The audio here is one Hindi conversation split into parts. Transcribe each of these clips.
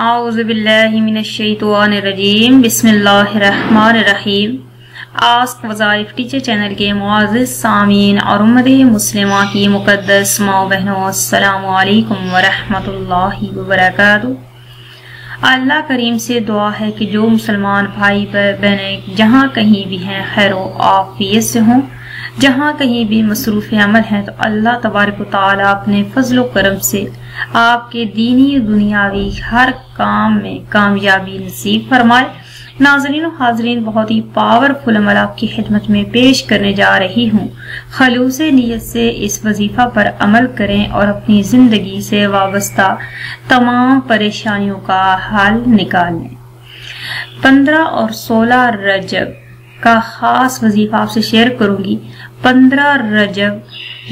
आउज़बिल्लिमिनश्शैतानिर्रजीम बिस्मिल्लाहिर्रहमानिर्रहीम आस्क वज़ाइफ टीचर चैनल के मुआज़ सामीन और उम्मत मुस्लिमा की मुकद्दस माँ बहनों अस्सलाम वालेकुम वरहमतुल्लाहि वबरकातुहू अल्लाह करीम से दुआ है कि जो मुसलमान भाई बहनें जहाँ कहीं भी हैं खैर आफियत से हों जहाँ कहीं भी मसरूफ़ अमल हैं तो अल्लाह तबारक अपने फजल करम से आपके दीनी दुनियावी हर काम में कामयाबी नसीब फरमाए। नाजरीन हाजरीन, बहुत ही पावरफुल अमल आपकी खिदमत में पेश करने जा रही हूँ। खलूस नीयत से इस वजीफा पर अमल करें और अपनी ज़िंदगी से वाबस्ता तमाम परेशानियों का हल निकाल। पंद्रह और सोलह रजब का खास वजीफा आपसे शेयर करूँगी। पंद्रह रजब,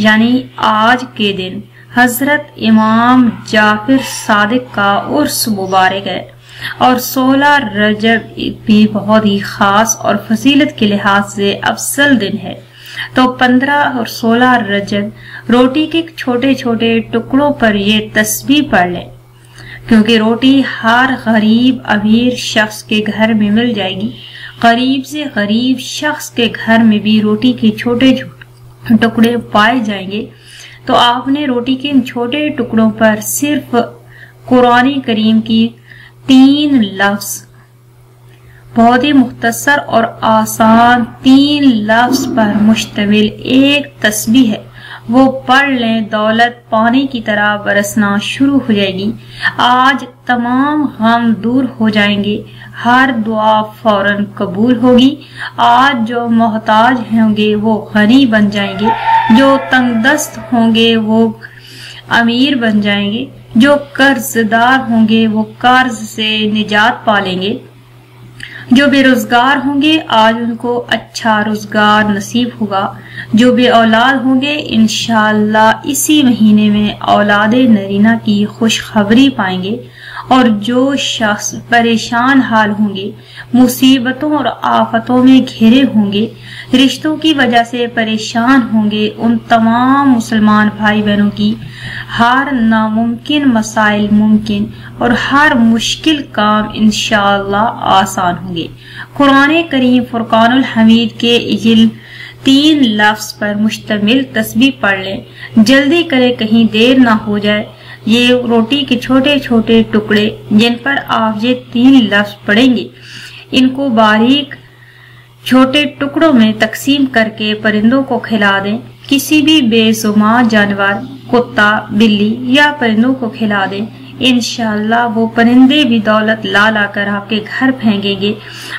यानी आज के दिन, हज़रत इमाम जाफिर सादिक का उर्स मुबारक है। और सोलह रजब भी बहुत ही खास और फजीलत के लिहाज से अफसल दिन है। तो पंद्रह और सोलह रजब, रोटी के छोटे छोटे टुकड़ों पर ये तस्वीर पढ़ लें। क्योंकि रोटी हर गरीब, अमीर शख्स के घर में मिल जाएगी। गरीब से गरीब शख्स के घर में भी रोटी के छोटे टुकड़े पाए जाएँगे। तो आपने रोटी के इन छोटे टुकड़ों पर सिर्फ़ कुरानी करीम की तीन लफ्ज, बहुत ही मुख्तसर और आसान तीन लफ्ज पर मुश्तमिल एक तस्बी है। वो पढ़ लें, दौलत पानी की तरह बरसना शुरू हो जाएगी। आज तमाम गम दूर हो जाएँगे। हर दुआ फ़ौरन कबूल होगी। आज जो मोहताज होंगे, वो गनी बन जाएँगे। जो तंगदस्त होंगे, वो अमीर बन जाएँगे। जो कर्जदार होंगे, वो कर्ज से निजात पालेंगे जो बेरोजगार होंगे, आज उनको अच्छा रोज़गार नसीब होगा। जो बे औलाद होंगे इनशाला इसी महीने में औलाद नरीना की खुशखबरी पाएँगे। और जो शख्स परेशान हाल होंगे, मुसीबतों और आफतों में घिरे होंगे, रिश्तों की वजह से परेशान होंगे उन तमाम मुसलमान भाई बहनों की, हर नामुमकिन मसाइल मुमकिन और हर मुश्किल काम इंशाल्लाह आसान होंगे। कुरान करीम फुरकानुल हमीद के तीन लफ्ज पर मुश्तमिल तस्वीर पढ़ लें। जल्दी करें, कहीं देर ना हो जाए। ये रोटी के छोटे छोटे टुकड़े, जिन पर आप ये तीन लफ्ज पढ़ेंगे इनको बारीक छोटे टुकड़ों में तकसीम करके परिंदों को खिला दें। किसी भी बेसुमार जानवर, कुत्ता, बिल्ली या परिंदों को खिला दें। इनशाला वो परिंदे भी दौलत ला ला कर आपके घर फेंकेंगे।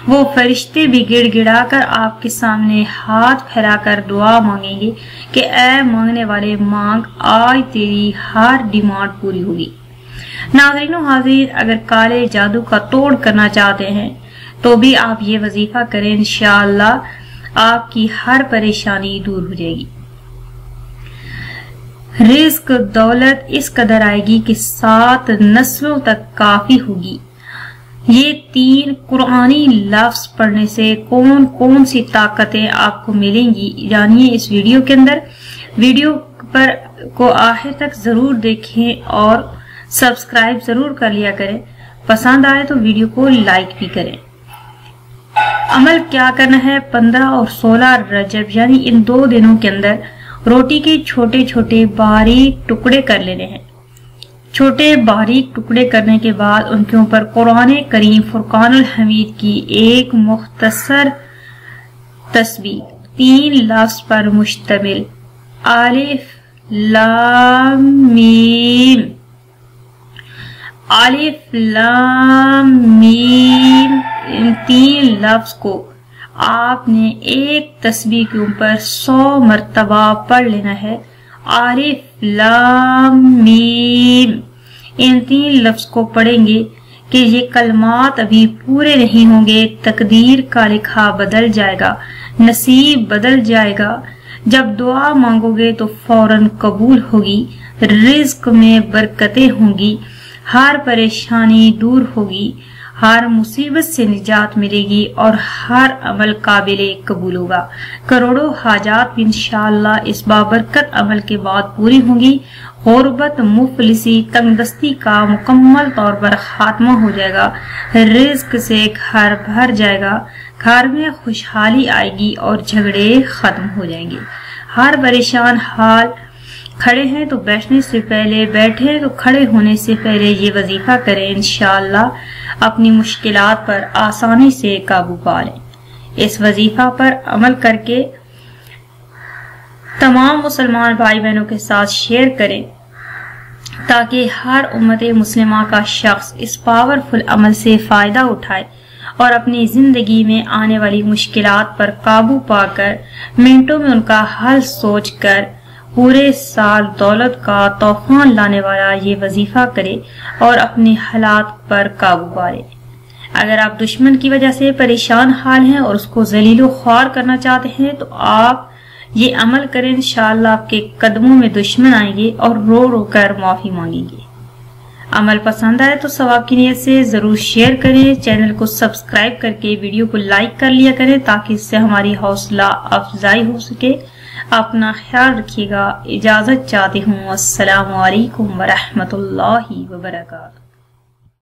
वो फरिश्ते भी गिड़ गिड़ा कर आपके सामने हाथ फैलाकर दुआ मांगेंगे कि, ए, मांगने वाले मांग आज तेरी हर डिमांड पूरी होगी। नाजरीन हाजिर, अगर काले जादू का तोड़ करना चाहते हैं तो भी आप ये वजीफा करें इनशाला आपकी हर परेशानी दूर हो जाएगी। रिस्क दौलत इस कदर आएगी कि सात नस्लों तक काफ़ी होगी। ये तीन कुरानी लफ्ज पढ़ने से कौन कौन सी ताकतें आपको मिलेंगी? जानिए इस वीडियो के अंदर। वीडियो पर को आखिर तक ज़रूर देखें और सब्सक्राइब ज़रूर कर लिया करें। पसंद आए तो वीडियो को लाइक भी करें। अमल क्या करना है? पंद्रह और सोलह रजब, यानी इन दो दिनों के अंदर रोटी के छोटे छोटे बारीक टुकड़े कर लेने हैं। छोटे बारीक टुकड़े करने के बाद उनके ऊपर कुरान करीम फुरकान हमीद की एक मुख्तसर तस्वीर, तीन लफ्ज पर मुश्तमिल, आलिफ, लाम, मीम। आलिफ, लाम, मीम, इन तीन लफ्ज को आपने एक तस्वीर के ऊपर सौ मरतबा पढ़ लेना है। आरिफ, लाम इन तीन लफ्ज को पढ़ेंगे कि ये कलमात अभी पूरे नहीं होंगे, तकदीर का लिखा बदल जाएगा, नसीब बदल जाएगा। जब दुआ मांगोगे तो फ़ौरन कबूल होगी, रिज्क में बरकतें होंगी, हर परेशानी दूर होगी। हर मुसीबत से निजात मिलेगी और हर अमल काबिल कबूल होगा। करोड़ों हाजात इंशाल्लाह इस बाबरकत अमल के बाद पूरी होंगी। गुरबत मुफलिसी तंगदस्ती का मुकम्मल तौर पर खात्मा हो जाएगा। रिस्क से घर भर जाएगा। घर में खुशहाली आएगी और झगड़े खत्म हो जाएँगे। हर परेशान हाल खड़े हैं तो बैठने से पहले बैठे तो खड़े होने से पहले ये वजीफा करें इनशाला अपनी मुश्किलात पर आसानी से काबू पा लें। इस वजीफा पर अमल करके तमाम मुसलमान भाई बहनों के साथ शेयर करें, ताकि हर उम्मत मुस्लिमा का शख्स इस पावरफुल अमल से फ़ायदा उठाए और अपनी ज़िंदगी में आने वाली मुश्किलात पर काबू पाकर, मिनटों में उनका हल सोचकर पूरे साल दौलत का तूफ़ान लाने वाला ये वजीफा करे और अपने हालात पर काबू पाए। अगर आप दुश्मन की वजह से परेशान हाल हैं और उसको जलीलो ख्वार करना चाहते हैं तो आप ये अमल करें इंशाल्लाह आपके कदमों में दुश्मन आएँगे और रो रो कर माफ़ी मांगेंगे। अमल पसंद आए तो सवाब की नीयत से ज़रूर शेयर करें, चैनल को सब्सक्राइब करके वीडियो को लाइक कर लिया करें ताकि इससे हमारी हौसला अफजाई हो सके। अपना ख्याल रखिएगा। इजाज़त चाहती हूँ। असलकम वरहमतुल्लाहि वबरकातुहू।